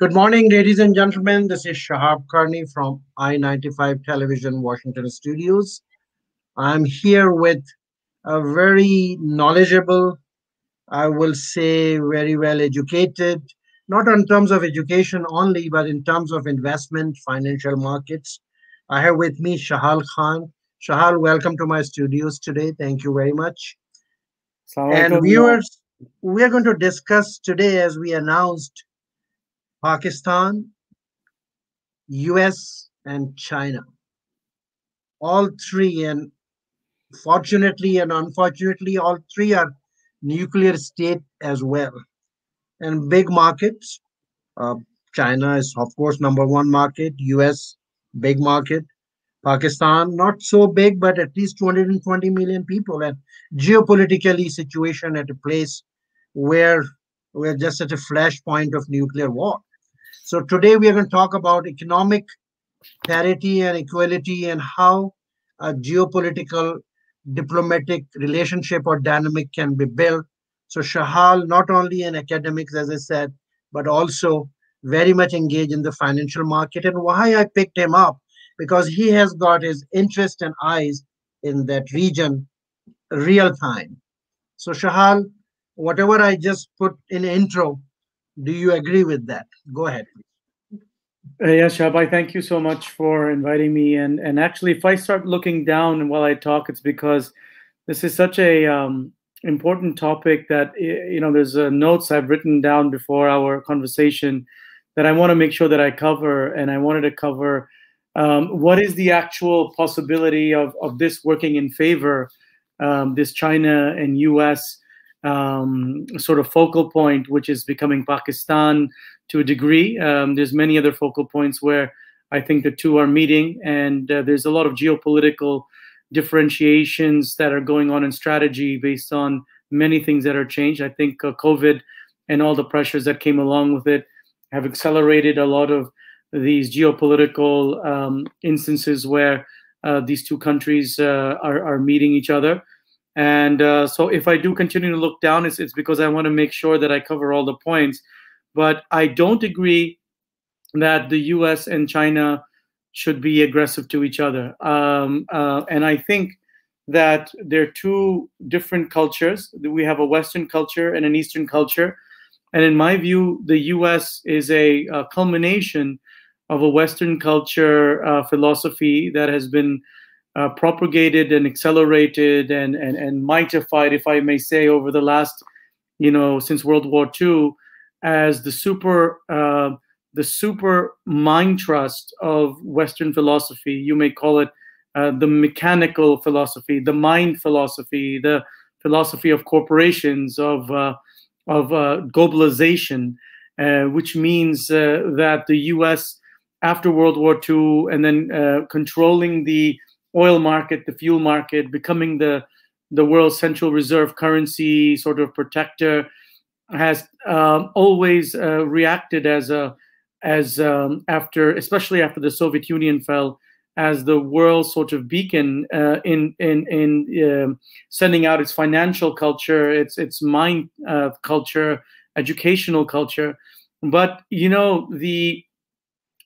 Good morning, ladies and gentlemen. This is Shahab Karni from I-95 Television Washington Studios. I'm here with a very knowledgeable, I will say very well educated, not in terms of education only, but in terms of investment, financial markets. I have with me Shahal Khan. Shahal, welcome to my studios today. Thank you very much. And viewers, we are going to discuss today, as we announced, Pakistan, US, and China. All three, and fortunately and unfortunately, all three are nuclear state as well. And big markets. Uh, China is, of course, number one market. US, big market. Pakistan, not so big, but at least 220 million people. And geopolitically, situation at a place where we're just at a flashpoint of nuclear war. So today we are going to talk about economic parity and equality and how a geopolitical diplomatic relationship or dynamic can be built. So Shahal, not only in academics, as I said, but also very much engaged in the financial market. And why I picked him up, because he has got his interest and eyes in that region real time. So Shahal, whatever I just put in intro, do you agree with that? Go ahead. Uh, yeah, Shabai, thank you so much for inviting me. And and actually, if I start looking down while I talk, it's because this is such a um, important topic that you know there's uh, notes I've written down before our conversation that I want to make sure that I cover, and I wanted to cover um, what is the actual possibility of of this working in favor, um, this China and U.S um, sort of focal point, which is becoming Pakistan to a degree. Um, there's many other focal points where I think the two are meeting, and uh, there's a lot of geopolitical differentiations that are going on in strategy based on many things that are changed. I think uh, COVID and all the pressures that came along with it have accelerated a lot of these geopolitical um, instances where uh, these two countries uh, are, are meeting each other. And uh, so if I do continue to look down, it's, it's because I want to make sure that I cover all the points. But I don't agree that the US and China should be aggressive to each other. Um, uh, and I think that they're two different cultures. We have a Western culture and an Eastern culture. And in my view, the US is a, a culmination of a Western culture uh, philosophy that has been uh, propagated and accelerated and, and, and mightified, if I may say, over the last, you know, since World War II, as the super uh, the super mind trust of Western philosophy. You may call it uh, the mechanical philosophy, the mind philosophy, the philosophy of corporations, of uh, of uh, globalization, uh, which means that the U.S. after World War II and then controlling the oil market, the fuel market, becoming the the world's central reserve currency sort of protector, has um, always uh, reacted as a as um, after, especially after the Soviet Union fell, as the world sort of beacon uh, in in in um, sending out its financial culture, its its mind uh, culture, educational culture. But you know the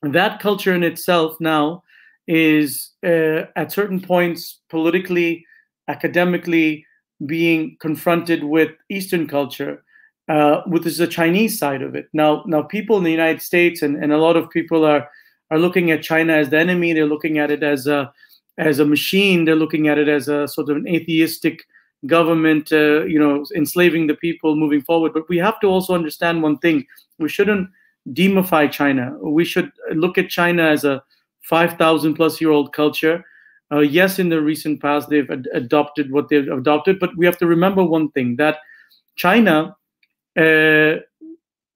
that culture in itself now is uh, at certain points politically, academically being confronted with Eastern culture, uh, with the Chinese side of it. Now, now people in the United States and, and a lot of people are are looking at China as the enemy. They're looking at it as a as a machine. They're looking at it as a sort of an atheistic government, uh, you know, enslaving the people moving forward. But we have to also understand one thing: we shouldn't demify China. We should look at China as a 5,000 plus year old culture. Uh, yes, in the recent past, they've ad- adopted what they've adopted, but we have to remember one thing that China uh,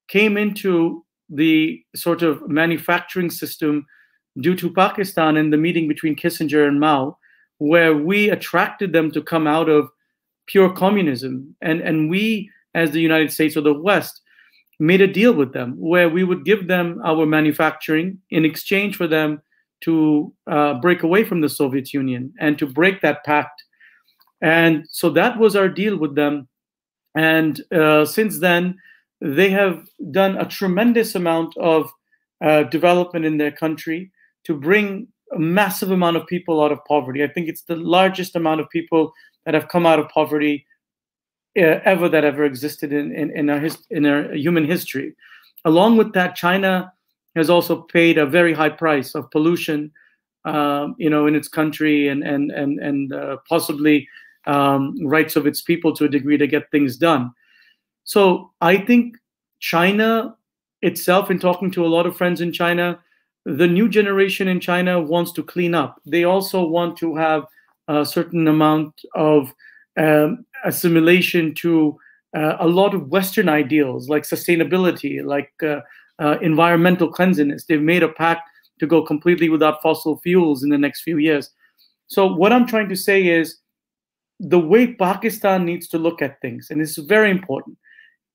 came into the sort of manufacturing system due to Pakistan and the meeting between Kissinger and Mao, where we attracted them to come out of pure communism. And, and we, as the United States or the West, made a deal with them where we would give them our manufacturing in exchange for them to uh, break away from the Soviet Union and to break that pact. And so that was our deal with them. And uh, since then, they have done a tremendous amount of uh, development in their country to bring a massive amount of people out of poverty. I think it's the largest amount of people that have come out of poverty uh, ever that ever existed in in, in our his, in our human history. Along with that, China has also paid a very high price of pollution, um, you know, in its country and and and and uh, possibly um, rights of its people to a degree to get things done. So I think China itself, in talking to a lot of friends in China, the new generation in China wants to clean up. They also want to have a certain amount of um, assimilation to uh, a lot of Western ideals like sustainability, like uh, uh, environmental cleanliness. They've made a pact to go completely without fossil fuels in the next few years. So, what I'm trying to say is the way Pakistan needs to look at things, and this is very important,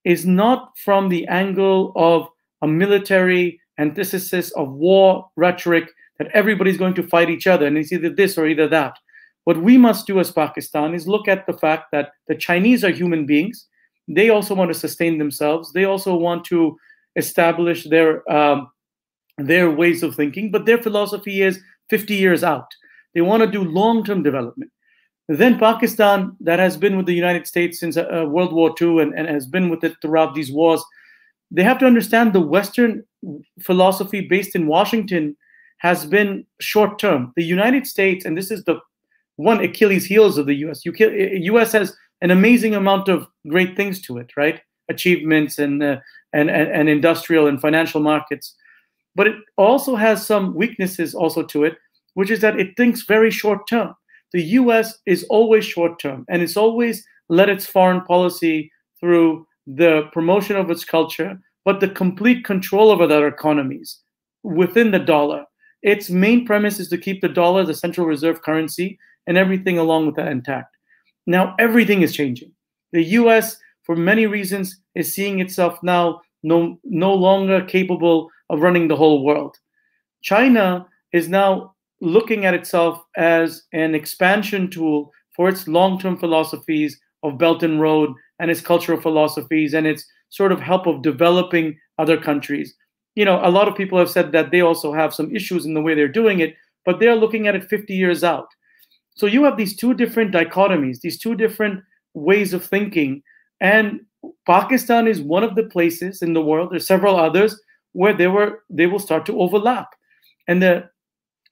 is not from the angle of a military antithesis of war rhetoric that everybody's going to fight each other and it's either this or either that. What we must do as Pakistan is look at the fact that the Chinese are human beings. They also want to sustain themselves. They also want to establish their um, their ways of thinking, but their philosophy is 50 years out. They want to do long-term development. Then Pakistan, that has been with the United States since uh, World War II and, and has been with it throughout these wars, they have to understand the Western philosophy based in Washington has been short term. The United States, and this is the one Achilles heels of the US. US has an amazing amount of great things to it, right? Achievements and, uh, and, and and industrial and financial markets, but it also has some weaknesses also to it, which is that it thinks very short term. The US is always short term, and it's always led its foreign policy through the promotion of its culture, but the complete control over their economies within the dollar. Its main premise is to keep the dollar the central reserve currency and everything along with that intact. Now, everything is changing. The US, for many reasons, is seeing itself now no, no longer capable of running the whole world. China is now looking at itself as an expansion tool for its long term philosophies of Belt and Road and its cultural philosophies and its sort of help of developing other countries. You know, a lot of people have said that they also have some issues in the way they're doing it, but they're looking at it 50 years out. So you have these two different dichotomies, these two different ways of thinking. And Pakistan is one of the places in the world, there's several others, where they were they will start to overlap. And the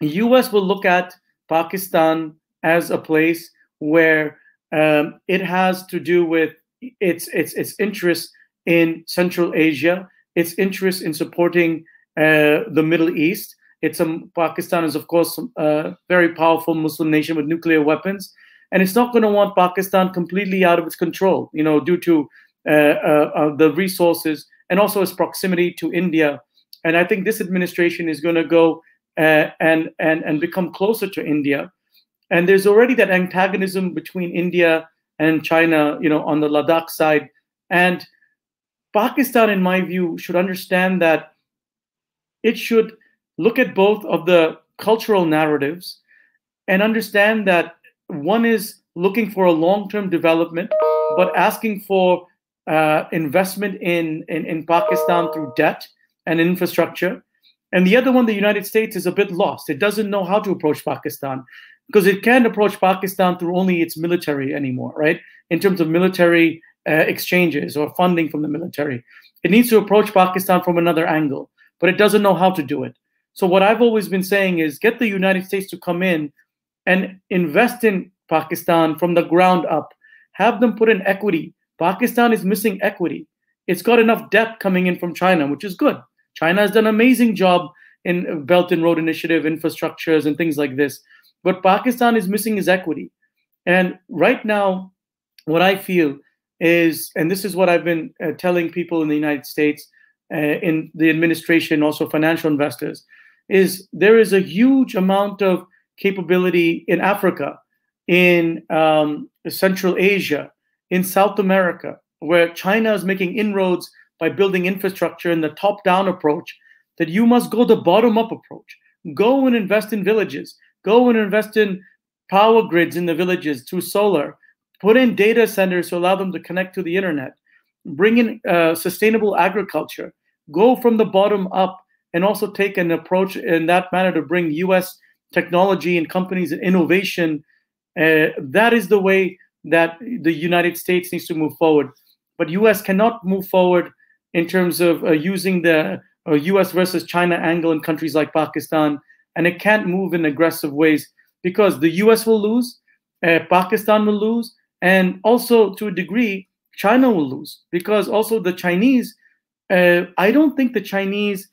US will look at Pakistan as a place where um, it has to do with its its its interest in Central Asia, its interest in supporting uh, the Middle East. It's a Pakistan is of course a very powerful Muslim nation with nuclear weapons, and it's not going to want Pakistan completely out of its control. You know, due to Uh, uh, uh, the resources and also its proximity to India. And I think this administration is going to go uh, and and and become closer to India. And there's already that antagonism between India and China, you know, on the Ladakh side. And Pakistan, in my view, should understand that it should look at both of the cultural narratives and understand that one is looking for a long-term development, but asking for uh, investment in, in, in Pakistan through debt and infrastructure. And the other one, the United States, is a bit lost. It doesn't know how to approach Pakistan because it can't approach Pakistan through only its military anymore, right? In terms of military uh, exchanges or funding from the military. It needs to approach Pakistan from another angle, but it doesn't know how to do it. So, what I've always been saying is get the United States to come in and invest in Pakistan from the ground up, have them put in equity. Pakistan is missing equity. It's got enough debt coming in from China, which is good. China has done an amazing job in Belt and Road Initiative, infrastructures, and things like this. But Pakistan is missing his equity. And right now, what I feel is, and this is what I've been uh, telling people in the United States, uh, in the administration, also financial investors, is there is a huge amount of capability in Africa, in um, Central Asia, in South America, where China is making inroads by building infrastructure in the top down approach, that you must go the bottom up approach. Go and invest in villages. Go and invest in power grids in the villages through solar. Put in data centers to allow them to connect to the internet. bring in uh, sustainable agriculture, go from the bottom up, and also take an approach in that manner to bring U.S. technology and companies and innovation. Uh, that is the way that the United States needs to move forward. But U.S. cannot move forward in terms of uh, using the US uh, versus China angle in countries like Pakistan, and it can't move in aggressive ways because the US will lose, uh, Pakistan will lose, and also to a degree, China will lose because also the Chinese. Uh, I don't think the Chinese,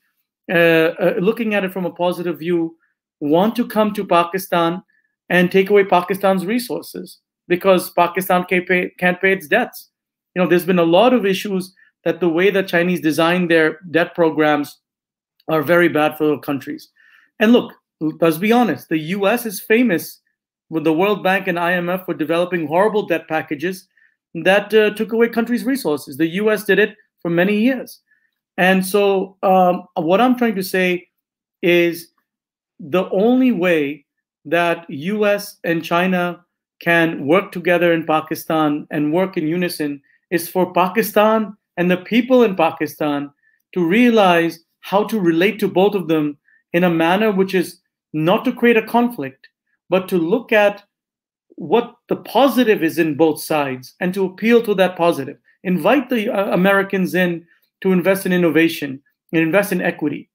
uh, uh, looking at it from a positive view, want to come to Pakistan and take away Pakistan's resources because Pakistan can't pay, can't pay its debts. You know, there's been a lot of issues that the way that Chinese design their debt programs are very bad for countries. And look, let's be honest, the US is famous with the World Bank and IMF for developing horrible debt packages that uh, took away countries' resources. The US did it for many years. And so, um, what I'm trying to say is the only way that US and China can work together in Pakistan and work in unison is for Pakistan and the people in Pakistan to realize how to relate to both of them in a manner which is not to create a conflict, but to look at what the positive is in both sides and to appeal to that positive. Invite the uh, Americans in to invest in innovation and invest in equity.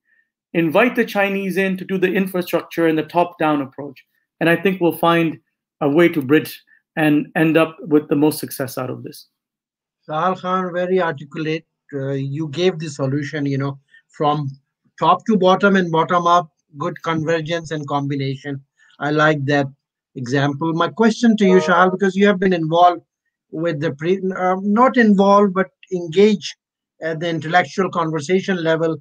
Invite the Chinese in to do the infrastructure and the top down approach. And I think we'll find a way to bridge and end up with the most success out of this. Shahal Khan, very articulate. Uh, you gave the solution, you know, from top to bottom and bottom up, good convergence and combination. I like that example. My question to you, Shahal, because you have been involved with the pre, uh, not involved, but engaged at the intellectual conversation level.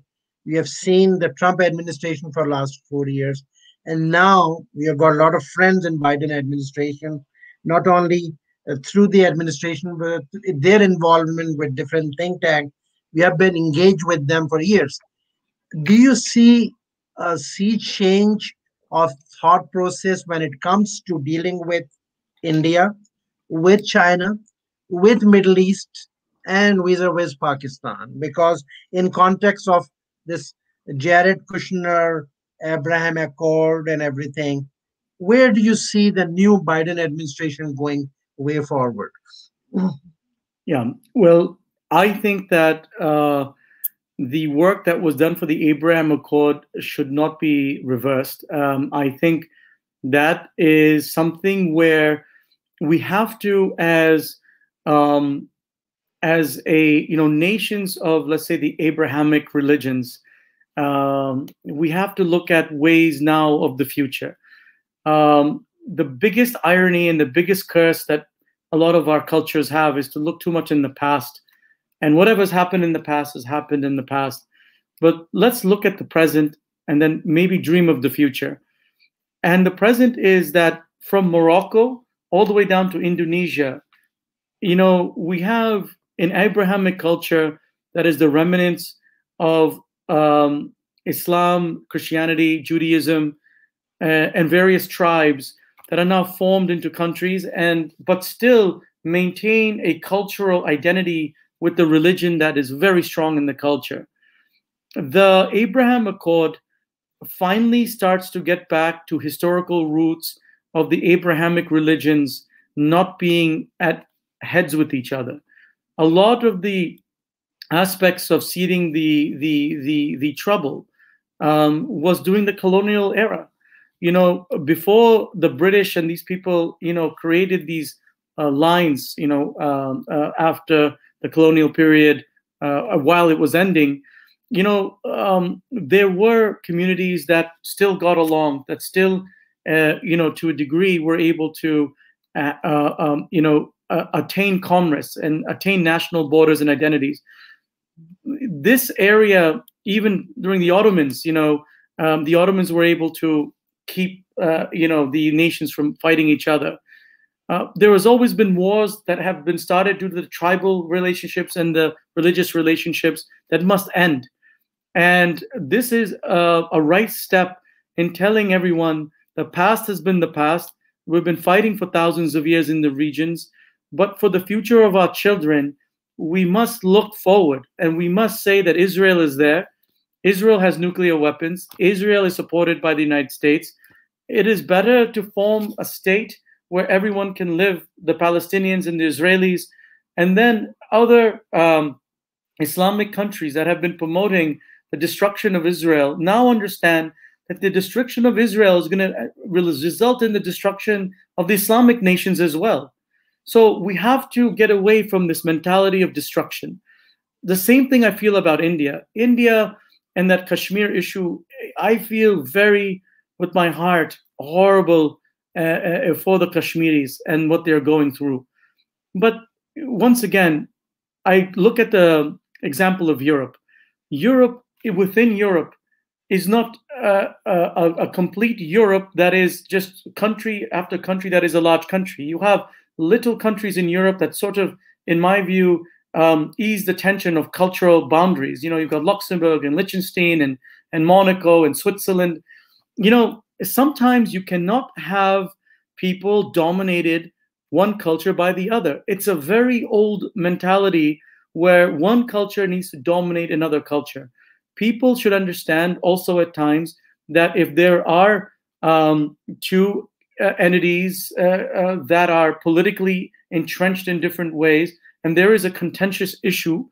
We have seen the Trump administration for last four years. And now we have got a lot of friends in Biden administration, not only uh, through the administration, but their involvement with different think tanks. We have been engaged with them for years. Do you see a sea change of thought process when it comes to dealing with India, with China, with Middle East, and vis-a-vis Pakistan? Because in context of this Jared Kushner, Abraham Accord, and everything, where do you see the new Biden administration going way forward. Yeah, well, I think that uh, the work that was done for the Abraham Accord should not be reversed. Um, I think that is something where we have to, as um, as a you know nations of let's say the Abrahamic religions, um, we have to look at ways now of the future. Um, the biggest irony and the biggest curse that a lot of our cultures have is to look too much in the past. And whatever's happened in the past has happened in the past. But let's look at the present and then maybe dream of the future. And the present is that from Morocco all the way down to Indonesia, you know, we have an Abrahamic culture that is the remnants of um, Islam, Christianity, Judaism, uh, and various tribes that are now formed into countries and but still maintain a cultural identity with the religion that is very strong in the culture. The Abraham Accord finally starts to get back to historical roots of the Abrahamic religions not being at heads with each other. A lot of the aspects of seeding the the the the trouble um, was during the colonial era you know, before the British and these people, you know, created these uh, lines, you know, um, uh, after the colonial period, uh, while it was ending, you know, um, there were communities that still got along, that still, uh, you know, to a degree, were able to, uh, uh, um, you know, attain commerce and attain national borders and identities. This area, even during the Ottomans, you know, um, the Ottomans were able to keep uh, you know the nations from fighting each other. Uh, there has always been wars that have been started due to the tribal relationships and the religious relationships that must end. And this is a, a right step in telling everyone the past has been the past. We've been fighting for thousands of years in the regions, but for the future of our children, we must look forward and we must say that Israel is there. Israel has nuclear weapons. Israel is supported by the United States. It is better to form a state where everyone can live, the Palestinians and the Israelis, and then other um, Islamic countries that have been promoting the destruction of Israel now understand that the destruction of Israel is going to uh, result in the destruction of the Islamic nations as well. So we have to get away from this mentality of destruction. The same thing I feel about India. India and that Kashmir issue, I feel very, with my heart, horrible uh, uh, for the Kashmiris and what they're going through. But once again, I look at the example of Europe. Europe, within Europe, is not uh, a, a, complete Europe that is just country after country that is a large country. You have little countries in Europe that sort of, in my view, um, ease the tension of cultural boundaries. You know, you've got Luxembourg and Liechtenstein and, and Monaco and Switzerland. You know, sometimes you cannot have people dominated one culture by the other. It's a very old mentality where one culture needs to dominate another culture. People should understand also at times that if there are um, two uh, entities uh, uh, that are politically entrenched in different ways, and there is a contentious issue,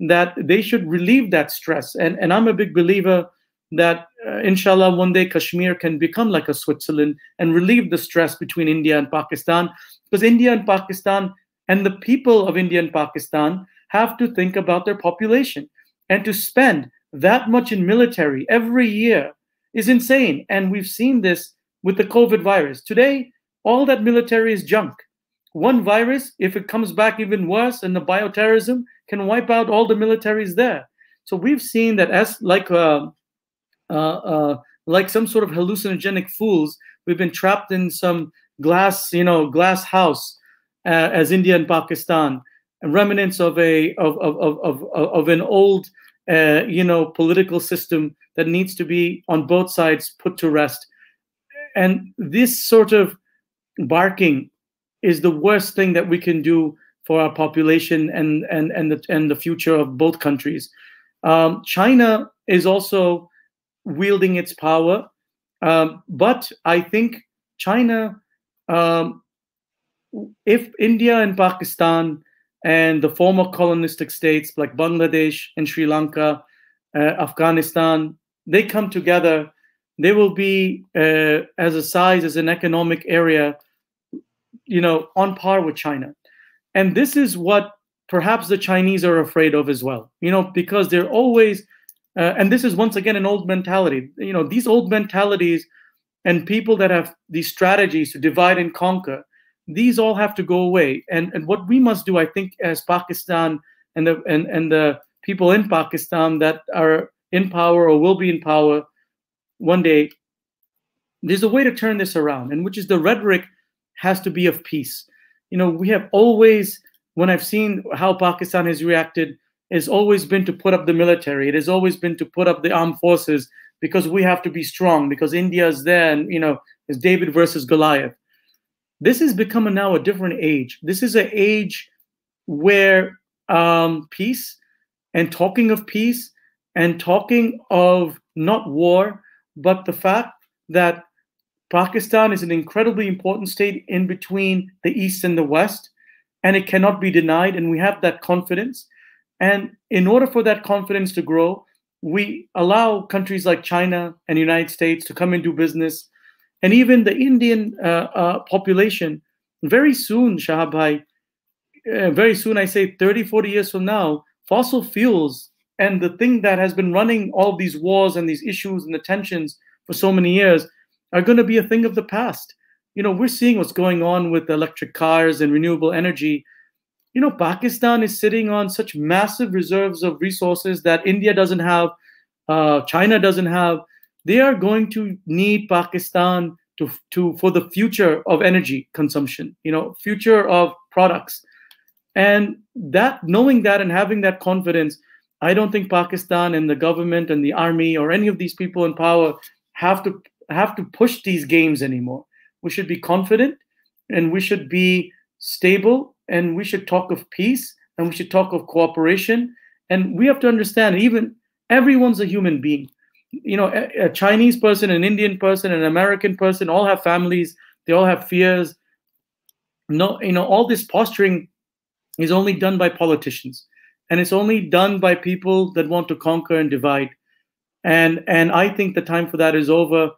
that they should relieve that stress. And, and I'm a big believer that, uh, inshallah, one day Kashmir can become like a Switzerland and relieve the stress between India and Pakistan. Because India and Pakistan and the people of India and Pakistan have to think about their population. And to spend that much in military every year is insane. And we've seen this with the COVID virus. Today, all that military is junk. One virus, if it comes back even worse, and the bioterrorism can wipe out all the militaries there. So we've seen that as like uh, uh, uh, like some sort of hallucinogenic fools, we've been trapped in some glass, you know, glass house uh, as India and Pakistan, remnants of a of of of of, of an old, uh, you know, political system that needs to be on both sides put to rest and this sort of barking is the worst thing that we can do for our population and and and the and the future of both countries. Um, China is also wielding its power, um, but I think China, um, if India and Pakistan and the former colonistic states like Bangladesh and Sri Lanka, uh, Afghanistan, they come together they will be uh, as a size as an economic area you know on par with china. And this is what perhaps the chinese are afraid of as well you know because they're always uh, and this is once again an old mentality. You know these old mentalities and people that have these strategies to divide and conquer these all have to go away. And and what we must do i think as pakistan and the and, and the people in pakistan that are in power or will be in power one day there's a way to turn this around and which is the rhetoric has to be of peace. You know we have always when i've seen how pakistan has reacted has always been to put up the military. It has always been to put up the armed forces because we have to be strong because india is there and you know it's david versus goliath. This has become now a different age. This is an age where um, peace and talking of peace and talking of not war but the fact that Pakistan is an incredibly important state in between the East and the West, and it cannot be denied, and we have that confidence. And in order for that confidence to grow, we allow countries like China and the United States to come and do business, and even the Indian uh, uh, population. Very soon, Shahabhai, uh, very soon, I say 30, 40 years from now, fossil fuels and the thing that has been running all these wars and these issues and the tensions for so many years are going to be a thing of the past. You know, we're seeing what's going on with electric cars and renewable energy. You know, Pakistan is sitting on such massive reserves of resources that India doesn't have, uh, China doesn't have. They are going to need Pakistan to, to for the future of energy consumption. You know, future of products, and that knowing that and having that confidence I don't think Pakistan and the government and the army or any of these people in power have to have to push these games anymore. We should be confident and we should be stable and we should talk of peace and we should talk of cooperation. And we have to understand, even everyone's a human being. You know, a, a Chinese person, an Indian person, an American person, all have families. They all have fears. No, you know, all this posturing is only done by politicians, and it's only done by people that want to conquer and divide. And and I think the time for that is over.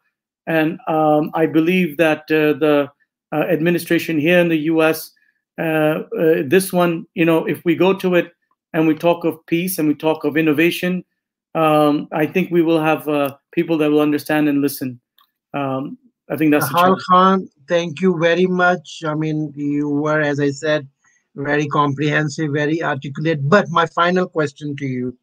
And um, I believe that uh, the uh, administration here in the U.S. Uh, uh, this one, you know, if we go to it and we talk of peace and we talk of innovation, um, I think we will have uh, people that will understand and listen. Um, I think that Shahal Khan. Thank you very much. I mean, you were, as I said, very comprehensive, very articulate. But my final question to you,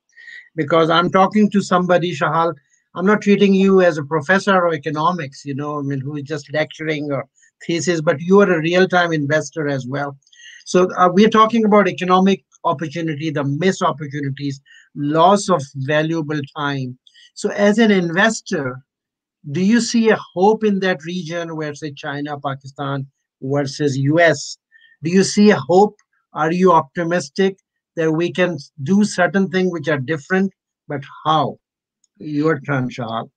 because I'm talking to somebody, Shahal, I'm not treating you as a professor of economics, you know, I mean, who is just lecturing or thesis, but you are a real-time investor as well. So uh, we're talking about economic opportunity, the missed opportunities, loss of valuable time. So as an investor, do you see a hope in that region where say China, Pakistan versus US? Do you see a hope? Are you optimistic that we can do certain things which are different, but how? Your turn, Shahal.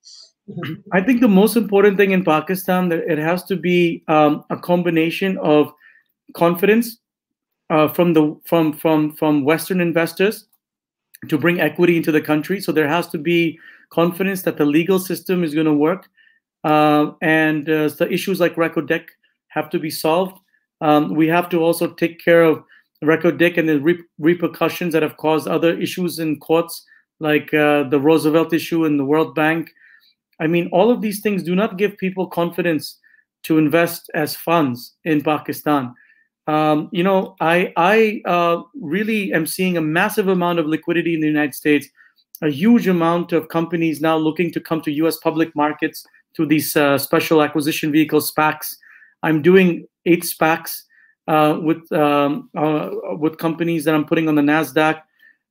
I think the most important thing in Pakistan that it has to be um, a combination of confidence uh, from the from from from Western investors to bring equity into the country. So there has to be confidence that the legal system is going to work, uh, and uh, the issues like Reko have to be solved. Um, we have to also take care of Reko and the re- repercussions that have caused other issues in courts, like uh, the Roosevelt issue and the World Bank. I mean, all of these things do not give people confidence to invest as funds in Pakistan. Um, you know, I I uh, really am seeing a massive amount of liquidity in the United States, a huge amount of companies now looking to come to U.S. public markets through these uh, special acquisition vehicles, SPACs. I'm doing eight SPACs uh, with um, uh, with companies that I'm putting on the Nasdaq.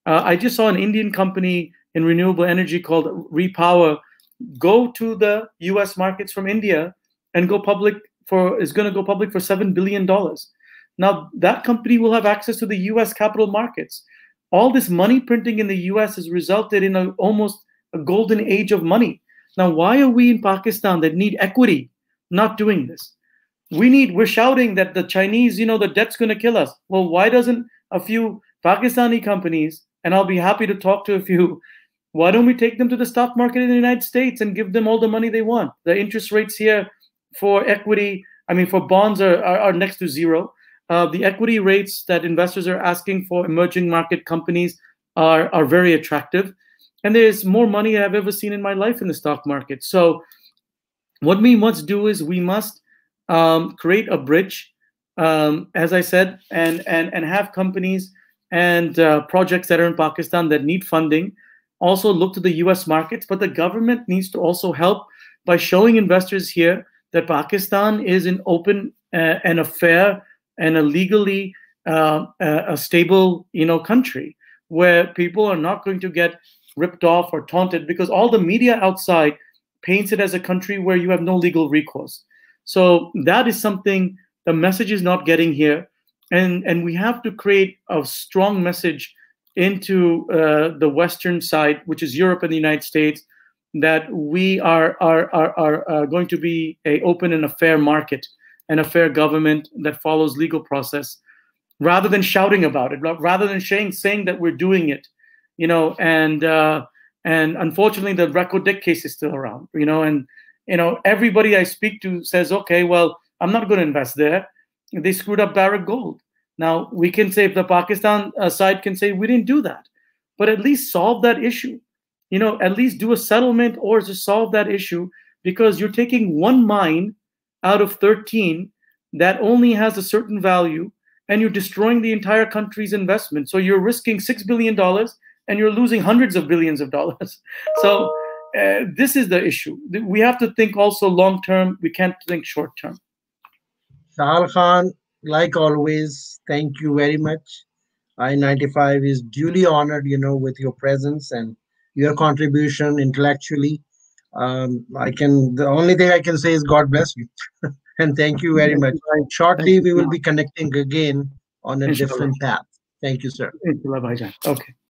Uh, I just saw an Indian company in renewable energy called ReNew Power go to the U.S. markets from India and go public for is going to go public for seven billion dollars. Now that company will have access to the U.S. capital markets. All this money printing in the U.S. has resulted in a, almost a golden age of money. Now, why are we in Pakistan that need equity not doing this? We need. We're shouting that the Chinese, you know, the debt's going to kill us. Well, why doesn't a few Pakistani companies, and I'll be happy to talk to a few why don't we take them to the stock market in the United States and give them all the money they want? The interest rates here for equity, I mean, for bonds are, are, are next to zero. Uh, the equity rates that investors are asking for emerging market companies are, are very attractive. And there's more money I've ever seen in my life in the stock market. So, what we must do is we must um, create a bridge, um, as I said, and, and, and have companies and uh, projects that are in Pakistan that need funding. Also look to the US markets, but the government needs to also help by showing investors here that Pakistan is an open uh, and a fair and a legally uh, a stable you know country where people are not going to get ripped off or taunted because all the media outside paints it as a country where you have no legal recourse so that is something the message is not getting here. And and we have to create a strong message into uh, the western side, which is Europe and the United States, that we are are are, are uh, going to be a open and a fair market and a fair government that follows legal process, rather than shouting about it, rather than saying saying that we're doing it, you know, and uh, and unfortunately the Reko Diq case is still around, you know, and you know everybody I speak to says, okay, well, I'm not going to invest there. They screwed up Barrick Gold now, we can say, if the Pakistan uh, side can say, we didn't do that, but at least solve that issue. You know, at least do a settlement or just solve that issue because you're taking one mine out of 13 that only has a certain value and you're destroying the entire country's investment. So you're risking $6 billion and you're losing hundreds of billions of dollars. So uh, this is the issue. We have to think also long term. We can't think short term. Shahal Khan, like always, thank you very much. I-95 is duly honored, you know, with your presence and your contribution intellectually. Um, I can, the only thing I can say is God bless you. and thank you very much. Shortly, we will be connecting again on a different path. Thank you, sir. Okay.